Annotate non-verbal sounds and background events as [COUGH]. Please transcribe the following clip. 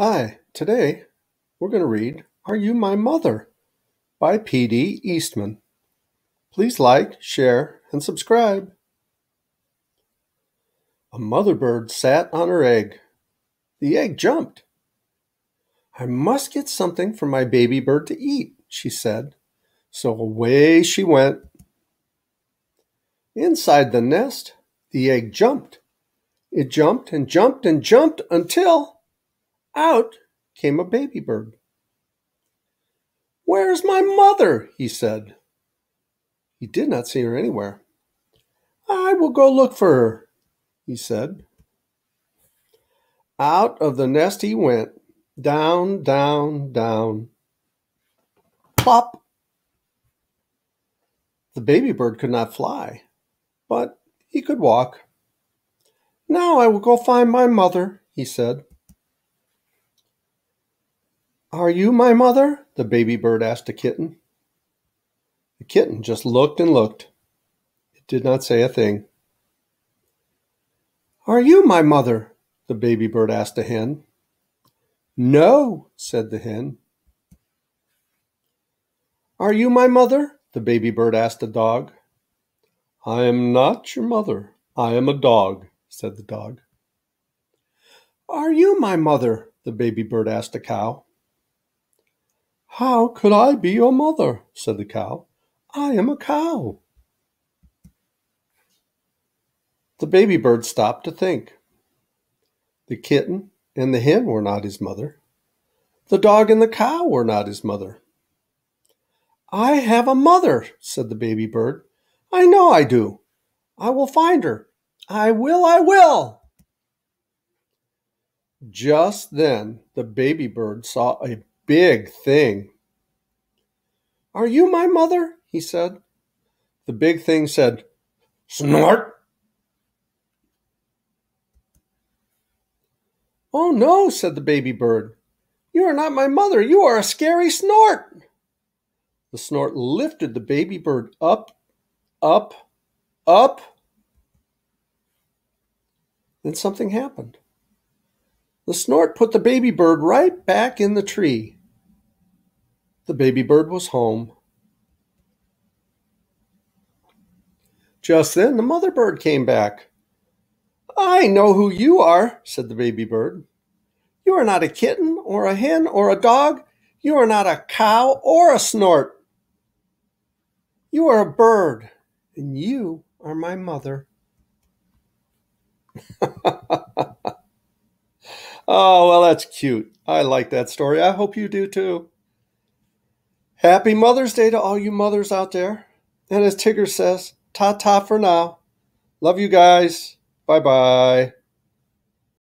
Hi, today we're going to read Are You My Mother by P.D. Eastman. Please like, share, and subscribe. A mother bird sat on her egg. The egg jumped. I must get something for my baby bird to eat, she said. So away she went. Inside the nest, the egg jumped. It jumped and jumped and jumped until out came a baby bird. Where's my mother? he said. He did not see her anywhere. I will go look for her, he said. Out of the nest he went, down, down, down. Plop! The baby bird could not fly, but he could walk. Now I will go find my mother, he said. Are you my mother? the baby bird asked the kitten. The kitten just looked and looked. It did not say a thing. Are you my mother? the baby bird asked the hen. No, said the hen. Are you my mother? the baby bird asked the dog. I am not your mother. I am a dog, said the dog. Are you my mother? the baby bird asked the cow. How could I be your mother? said the cow. I am a cow. The baby bird stopped to think. The kitten and the hen were not his mother. The dog and the cow were not his mother. I have a mother, said the baby bird. I know I do. I will find her. I will, I will. Just then, the baby bird saw a big thing. Are you my mother? he said. The big thing said, Snort! Oh no, said the baby bird. You are not my mother. You are a scary snort. The snort lifted the baby bird up, up, up. Then something happened. The snort put the baby bird right back in the tree. The baby bird was home. Just then the mother bird came back. I know who you are, said the baby bird. You are not a kitten or a hen or a dog. You are not a cow or a snort. You are a bird, and you are my mother. [LAUGHS] oh, well, that's cute. I like that story. I hope you do too. Happy Mother's Day to all you mothers out there. And as Tigger says, ta ta for now. Love you guys. Bye bye.